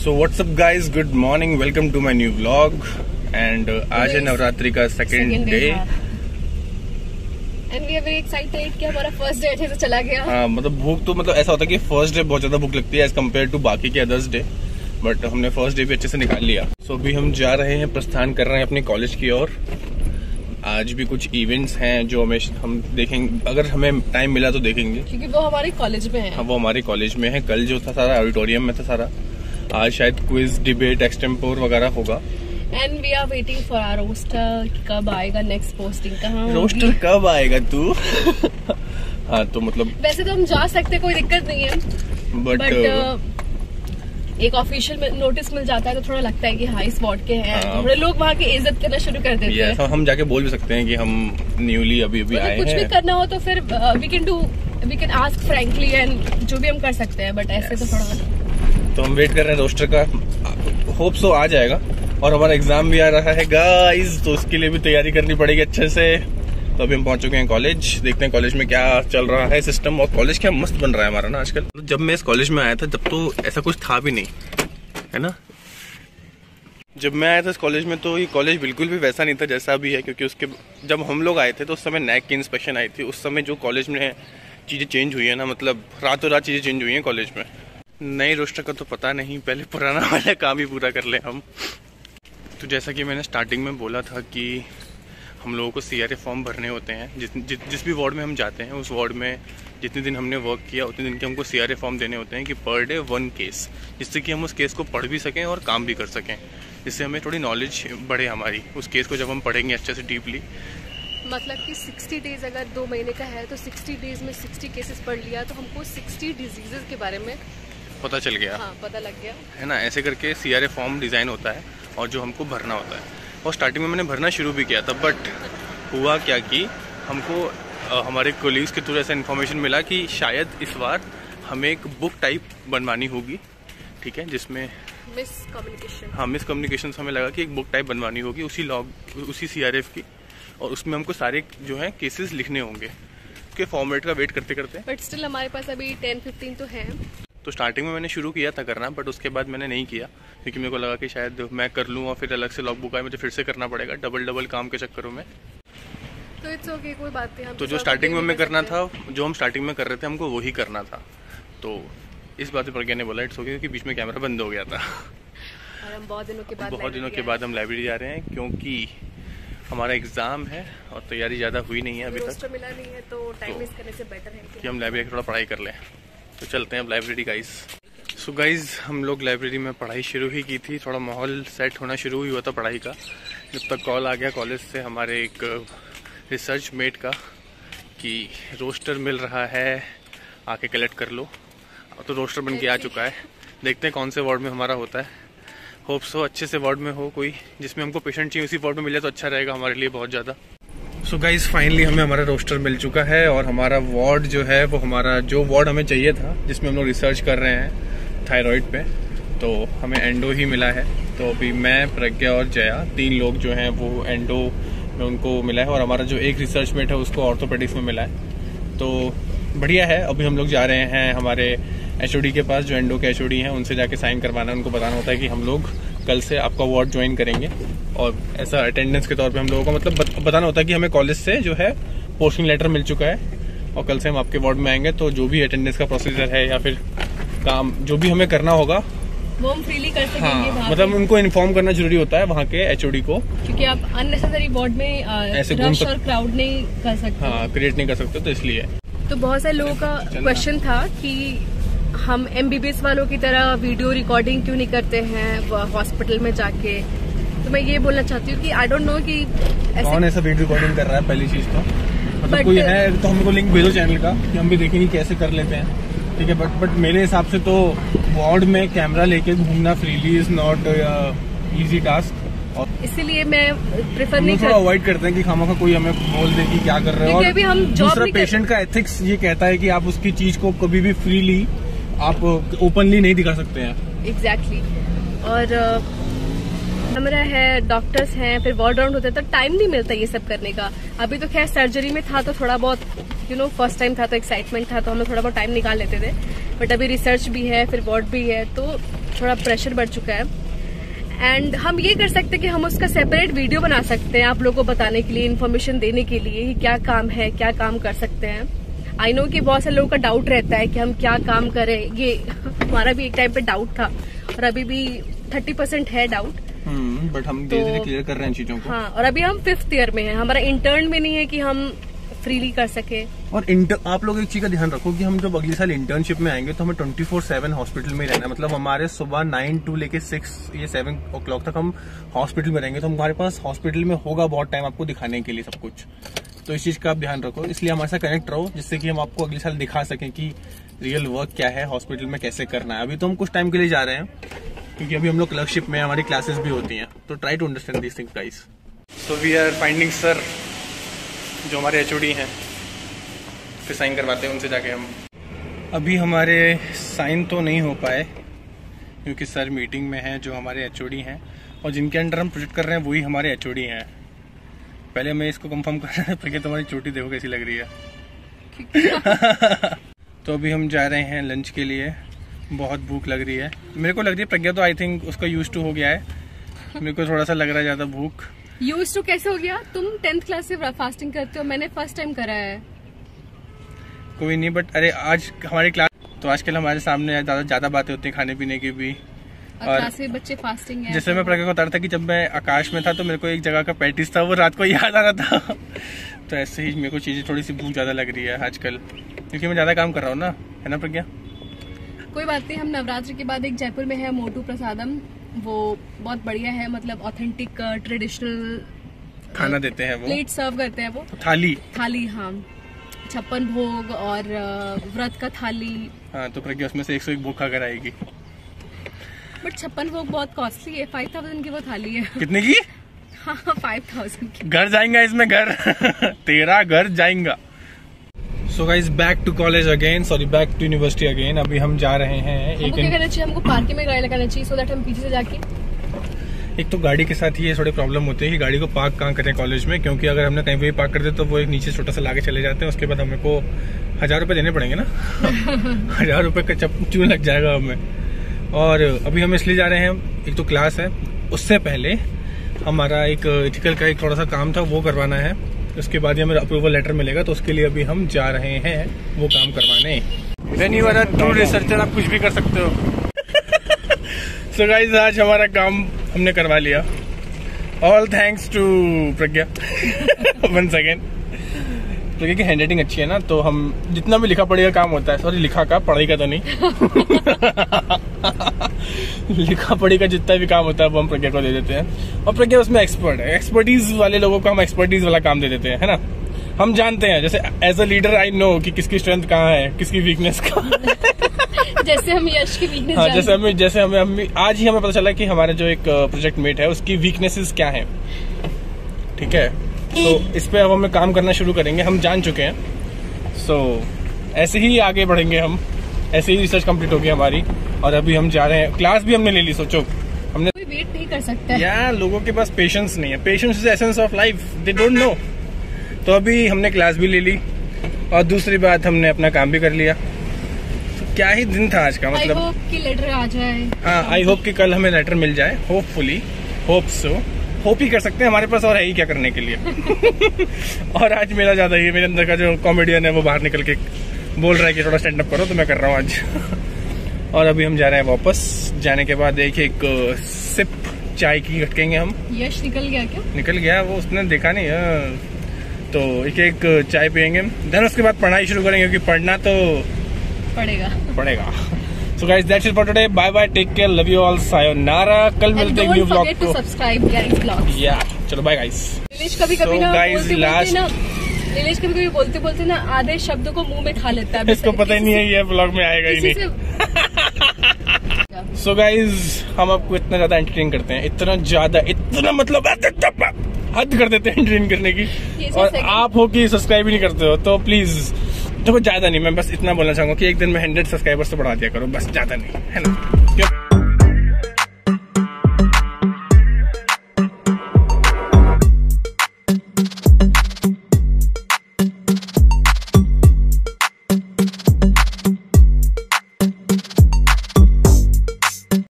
So what's up guys good morning welcome to my new blog and आज है नवरात्रि का second day and we are very excited कि हमारा first day अच्छे से चला गया। हाँ मतलब भूख तो मतलब ऐसा होता है कि फ़र्स्ट डे बहुत ज़्यादा भूख लगती है एज कंपेयर टू बाकी के अदर्स डे बट हमने फ़र्स्ट डे भी अच्छे से निकाल लिया। सो so, अभी हम जा रहे हैं प्रस्थान कर रहे हैं अपने कॉलेज की ओर। आज भी कुछ इवेंट्स हैं जो हमें हम देखेंगे अगर हमें टाइम मिला तो देखेंगे। क्योंकि वो हमारे कॉलेज में है। हाँ वो हमारे कॉलेज में है। कल जो था सारा ऑडिटोरियम में था सारा। आज शायद क्विज डिबेट एक्सटेम्पोर वगैरह होगा। And we are waiting for our roster कब आएगा नेक्स्ट पोस्टिंग कहाँ रोस्टर कब आएगा तू? हाँ तो मतलब वैसे तो हम जा सकते कोई दिक्कत नहीं है। बट बट uh, एक ऑफिशियल नोटिस मिल जाता है तो थोड़ा लगता है कि हाँ इस वार्ड के हैं। हाँ। थोड़े लोग वहाँ की इज़्ज़त करना शुरू कर देते हैं। हम जाके बोल भी सकते हैं कि हम न्यूली अभी अभी आए मतलब कुछ भी करना हो तो फिर we can do we can ask frankly and जो भी हम कर सकते हैं बट ऐसे तो थोड़ा तो हम वेट कर रहे हैं रोस्टर का। होप सो आ जाएगा। और हमारा एग्ज़ाम भी आ रहा है गाइस तो उसके लिए भी तैयारी करनी पड़ेगी अच्छे से। तो अभी हम पहुँच चुके हैं कॉलेज देखते हैं कॉलेज में क्या चल रहा है सिस्टम और कॉलेज क्या मस्त बन रहा है हमारा ना आजकल। जब मैं इस कॉलेज में आया था, जब तो ऐसा कुछ था भी नहीं, है ना? जब मैं आया था इस कॉलेज में तो ये कॉलेज बिल्कुल भी वैसा नहीं था जैसा अभी है, क्योंकि उसके जब हम लोग आए थे तो उस समय नैक की इंस्पेक्शन आई थी। उस समय जो कॉलेज में चीज़ें चेंज हुई है ना मतलब रातों रात चीज़ें चेंज हुई हैं कॉलेज में। नए रोस्टर का तो पता नहीं, पहले पुराना वाला काम ही पूरा कर ले हम। तो जैसा कि मैंने स्टार्टिंग में बोला था कि हम लोगों को सी फॉर्म भरने होते हैं, जिस जिस जिस भी वार्ड में हम जाते हैं, उस वार्ड में जितने दिन हमने वर्क किया, उतने दिन के हमको सी फॉर्म देने होते हैं कि पर डे वन केस जिससे कि हम उस केस को पढ़ भी सकें और काम भी कर सकें। जिससे हमें थोड़ी नॉलेज बढ़े हमारी, उस केस को जब हम पढ़ेंगे अच्छे से डीपली मतलब कि 60 डेज़ अगर दो महीने का है तो 60 डेज़ में 60 केसेस पढ़ लिया तो हमको 60 डिजीजेस के बारे में पता चल गया। हाँ पता लग गया। है ना? ऐसे करके सी आर फॉर्म डिज़ाइन होता है और जो हमको भरना होता है। और स्टार्टिंग में मैंने भरना शुरू भी किया था बट हुआ क्या कि हमको अ, हमारे कोलीग्स के थ्रू ऐसा इन्फॉर्मेशन मिला कि शायद इस बार हमें एक बुक टाइप बनवानी होगी ठीक है? जिसमें मिस कम्युनिकेशन हाँ मिस कम्युनिकेशन हमें लगा कि एक बुक टाइप बनवानी होगी उसी लॉग उसी सी की। और उसमें हमको सारे जो है केसेस लिखने होंगे। उसके फॉर्मेट का वेट करते करते बट स्टिल हमारे पास अभी 10 15 तो है। तो स्टार्टिंग में मैंने शुरू किया था करना बट उसके बाद मैंने नहीं किया क्योंकि मेरे को लगा कि शायद मैं कर लूँ और फिर अलग से लॉग बुक आए मुझे फिर से करना पड़ेगा डबल डबल काम के चक्करों में। तो इट्स ओके कोई बात नहीं तो जो स्टार्टिंग में daily मैं कर करना था जो हम स्टार्टिंग में कर रहे थे हमको वही करना था। तो इस बात पे प्रज्ञा ने बोला इट्स ओके क्योंकि बीच में कैमरा बंद हो गया था। और हम बहुत दिनों के बाद बहुत दिनों के बाद हम लाइब्रेरी जा रहे हैं क्योंकि हमारा एग्ज़ाम है और तैयारी ज़्यादा हुई नहीं है अभी तक। मिला नहीं है तो टाइम वेस्ट करने से बेटर है कि हम लाइब्रेरी थोड़ा पढ़ाई कर लें। तो चलते हैं अब लाइब्रेरी गाइस सो गाइज़ हम लोग लाइब्रेरी में पढ़ाई शुरू ही की थी. थोड़ा माहौल सेट होना शुरू ही हुआ था पढ़ाई का. जब तक कॉल आ गया कॉलेज से, हमारे एक रिसर्च मेट का कि रोस्टर मिल रहा है, आके कलेक्ट कर लो. तो रोस्टर बन के आ चुका है. देखते हैं कौन से वार्ड में हमारा होता है. होप्स हो अच्छे से वार्ड में हो कोई, जिसमें हमको पेशेंट चाहिए, उसी वार्ड में मिले तो अच्छा रहेगा हमारे लिए बहुत ज़्यादा. सो गाइज़ फाइनली हमें हमारा रोस्टर मिल चुका है और हमारा वार्ड जो है, वो हमारा जो वार्ड हमें चाहिए था, जिसमें हम लोग रिसर्च कर रहे हैं थायराइड पे तो हमें एंडो ही मिला है। तो अभी मैं, प्रज्ञा और जया, तीन लोग जो हैं, वो एंडो में उनको मिला है और हमारा जो एक रिसर्च मेट है, उसको ऑर्थोपेडिक्स में मिला है। तो बढ़िया है, अभी हम लोग जा रहे हैं हमारे एच के पास, जो एंडो के एच हैं, उनसे जाके साइन करवाना है, उनको बताना होता है कि हम लोग कल से आपका वार्ड ज्वाइन करेंगे। और ऐसा अटेंडेंस के तौर पे हम लोगों को मतलब बत, बताना होता है कि हमें कॉलेज से जो है पोस्टिंग लेटर मिल चुका है और कल से हम आपके वार्ड में आएँगे तो जो भी अटेंडेंस का प्रोसीजर है या फिर काम जो भी हमें करना होगा वो हम फ्रीली कर सकेंगे हाँ मतलब उनको इन्फॉर्म करना ज़रूरी होता है वहाँ के एच को। क्योंकि आप अननेसेसरी वार्ड में ऐसे रश और क्राउड नहीं कर सकते। हाँ क्रिएट नहीं कर सकते तो इसलिए। तो बहुत सारे लोगों का क्वेश्चन था कि हम एमबीबीएस वालों की तरह वीडियो रिकॉर्डिंग क्यों नहीं करते हैं हॉस्पिटल में जाके? तो मैं ये बोलना चाहती हूँ कि आई डोंट नो कि कौन ऐसा वीडियो रिकॉर्डिंग कर रहा है पहली चीज़ तो? मतलब कोई है तो हमको लिंक भेजो चैनल का कि हम भी देखेंगे कैसे कर लेते हैं। ठीक है बट बट मेरे हिसाब से तो वार्ड में कैमरा लेके घूमना freely is not easy task और इसीलिए मैं प्रेफर नहीं थोड़ा अवॉइड करते हैं कि खामा का कोई हमें बोल दे कि क्या कर रहे हो। और अभी हम दूसरा पेशेंट का एथिक्स ये कहता है कि आप उसकी चीज़ को कभी भी फ्रीली आप ओपनली नहीं दिखा सकते हैं। Exactly exactly. और कैमरा है डॉक्टर्स हैं, फिर वार्ड राउंड होते हैं तो टाइम नहीं मिलता ये सब करने का। अभी तो खैर सर्जरी में था तो थोड़ा बहुत यू नो फ़र्स्ट टाइम था तो एक्साइटमेंट था तो हम थोड़ा बहुत टाइम निकाल लेते थे। बट अभी रिसर्च भी है, फिर वार्ड भी है तो थोड़ा प्रेशर बढ़ चुका है। एंड हम ये कर सकते हैं कि हम उसका सेपरेट वीडियो बना सकते हैं आप लोगों को बताने के लिए इन्फॉर्मेशन देने के लिए क्या काम है, क्या काम कर सकते हैं। आई नो कि बहुत सारे लोगों का डाउट रहता है कि हम क्या काम करें। ये हमारा भी एक टाइम पे डाउट था और अभी भी थर्टी परसेंट है डाउट बट हम्म, हम धीरे धीरे क्लियर कर रहे हैं चीज़ों को। हाँ और अभी हम फिफ्थ ईयर में हैं। हमारा इंटर्न भी नहीं है कि हम फ्रीली कर सके। और इंटर आप लोग एक चीज़ का ध्यान रखो कि हम जब अगले साल इंटर्नशिप में आएँगे तो हमें ट्वेंटी फोर सेवन हॉस्पिटल में रहना है। मतलब हमारे सुबह नाइन टू लेके सिक्स ये सेवन ओ क्लॉक तक हम हॉस्पिटल में रहेंगे। तो हमारे पास हॉस्पिटल में होगा बहुत टाइम आपको दिखाने के लिए सब कुछ। तो इस चीज़ का आप ध्यान रखो। इसलिए हमारे साथ कनेक्ट रहो जिससे कि हम आपको अगले साल दिखा सकें कि रियल वर्क क्या है हॉस्पिटल में कैसे करना है। अभी तो हम कुछ टाइम के लिए जा रहे हैं क्योंकि अभी हम लोग क्लर्कशिप में हमारी क्लासेस भी होती हैं। तो try to understand this things guys so we are finding sir जो हमारे एच हैं फिर साइन करवाते हैं उनसे जाके हम। अभी हमारे साइन तो नहीं हो पाए क्योंकि सर मीटिंग में हैं जो हमारे एच हैं और जिनके अंडर हम प्रोजेक्ट कर रहे हैं वही हमारे एच हैं। पहले हमें इसको कंफर्म कर रहे फिर तुम्हारी चोटी देखो कैसी लग रही है। तो अभी हम जा रहे हैं लंच के लिए। बहुत भूख लग रही है। मेरे को लग रही है प्रज्ञा तो आई थिंक उसका यूज़ टू हो गया है। मेरे को थोड़ा सा लग रहा है ज़्यादा भूख। यूज़ टू कैसे हो गया? तुम टेंथ क्लास से फास्टिंग करते हो मैंने फ़र्स्ट टाइम करा है। कोई नहीं बट अरे आज हमारी क्लास तो आजकल हमारे सामने ज़्यादा ज़्यादा बातें होती हैं खाने पीने की भी। और बच्चे फास्टिंग है। जैसे मैं प्रज्ञा को उतारा था कि जब मैं आकाश में था तो मेरे को एक जगह का पैटिस था वो रात को याद आ रहा था। तो ऐसे ही मेरे को चीज़ें थोड़ी सी भूख ज़्यादा लग रही है आजकल। क्योंकि मैं ज़्यादा काम कर रहा हूँ ना है ना प्रज्ञा? कोई बात नहीं हम नवरात्र के बाद एक जयपुर में है मोटू प्रसादम। वो बहुत बढ़िया है मतलब ऑथेंटिक ट्रेडिशनल uh, खाना देते हैं वो। प्लेट सर्व करते हैं वो। थाली। थाली हाँ। छप्पन भोग और uh, व्रत का थाली। हाँ तो प्रज्ञा उसमें से एक सौ एक भूख खाकर आएगी। बट छप्पन भोग बहुत कॉस्टली है फाइव थाउज़ेंड की वो थाली है। कितने की? हाँ फाइव थाउज़ेंड की। घर जाएँगा इसमें घर। तेरा घर जाएँगा। So guys back to college again sorry back to university again अभी हम जा रहे हैं एक क्या करना चाहिए? हमको पार्किंग में गाड़ी लगाना चाहिए सो दैट हम पीछे से जाके एक तो गाड़ी के साथ ही ये थोड़ी प्रॉब्लम होती है कि गाड़ी को पार्क कहाँ करें कॉलेज में? क्योंकि अगर हमने कहीं भी पार्क कर दे तो वो एक नीचे छोटा सा लाके चले जाते हैं। उसके बाद हमें को हज़ार रुपए देने पड़ेंगे ना? हज़ार रुपए का चून लग जाएगा हमें? और अभी हम इसलिए जा रहे हैं एक तो क्लास है उससे पहले हमारा एक इथिकल का एक थोड़ा सा काम था वो करवाना है। उसके बाद ही हमें अप्रूवल लेटर मिलेगा तो उसके लिए अभी हम जा रहे हैं वो काम करवाने। When you are true researcher आप कुछ भी कर सकते हो। सो so गाइज़ आज हमारा काम हमने करवा लिया। All thanks to Pragya one second Pragya की हैंड राइटिंग अच्छी है ना तो हम जितना भी लिखा पढ़ी का काम होता है सॉरी लिखा का पढ़ाई का तो नहीं। लिखा पढ़ी का जितना भी काम होता है वो हम प्रज्ञा को दे देते हैं। और प्रज्ञा उसमें एक्सपर्ट है। एक्सपर्टीज वाले लोगों को हम एक्सपर्टीज वाला काम दे देते हैं है ना? हम जानते हैं जैसे as a leader I know कि किसकी स्ट्रेंथ कहाँ है किसकी वीकनेस कहाँ जैसे हम यश की वीकनेस हाँ जैसे हमें जैसे हमें हम आज ही हमें पता चला कि हमारा जो एक प्रोजेक्ट मेट है उसकी वीकनेसेस क्या है। ठीक है? तो इस पर अब हमें काम करना शुरू करेंगे। हम जान चुके हैं। सो so, ऐसे ही आगे बढ़ेंगे हम। ऐसे ही रिसर्च कंप्लीट होगी हमारी। और अभी हम जा रहे हैं। क्लास भी हमने ले ली सोचो। हमने कोई वेट नहीं कर सकता। यार लोगों के पास पेशेंस नहीं है। Patience is essence of life they don't know तो अभी हमने क्लास भी ले ली। और दूसरी बात हमने अपना काम भी कर लिया। तो क्या ही दिन था आज का मतलब। आई होप कि लेटर आ जाए। हाँ आई होप कि कल हमें लेटर मिल जाए। होपफुली होप सो होप ही कर सकते हैं हमारे पास और है ही क्या करने के लिए। और आज मेरा ज़्यादा ही मेरे अंदर का जो कॉमेडियन है वो बाहर निकल के बोल रहा है कि थोड़ा स्टैंड अप करो तो मैं कर रहा हूँ आज। और अभी हम जा रहे हैं वापस। जाने के बाद एक एक सिप चाय की घटकेंगे हम। यश निकल गया क्या? निकल गया वो उसने देखा नहीं है। हाँ। तो एक एक चाय पियेंगे देन उसके बाद पढ़ाई शुरू करेंगे क्योंकि पढ़ना तो पड़ेगा। पड़ेगा। So guys that's it for today bye bye take care love you all sayonara कल मिलते हैं न्यू ब्लॉग को सब्सक्राइब गाइस ब्लॉग या चलो बाय गाइस नीलेश कभी कभी ना गाइस लास्ट नीलेश कभी कभी बोलते बोलते ना आधे शब्दों को मुँह में खा लेता है इसको पता ही नहीं है ये ब्लॉग में आएगा ही नहीं सो गाइज़ हम आपको इतना ज़्यादा एंटरटेन करते हैं इतना ज़्यादा इतना मतलब हद कर देते हैं एंटरटेन करने की और आप हो कि सब्सक्राइब ही नहीं करते हो तो प्लीज़ देखो, ज़्यादा नहीं, मैं बस इतना बोलना चाहूँगा कि एक दिन में हंड्रेड सब्सक्राइबर्स तो बढ़ा दिया करो, बस ज़्यादा नहीं, है ना?